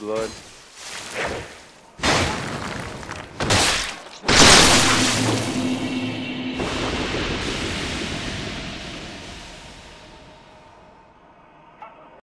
blood.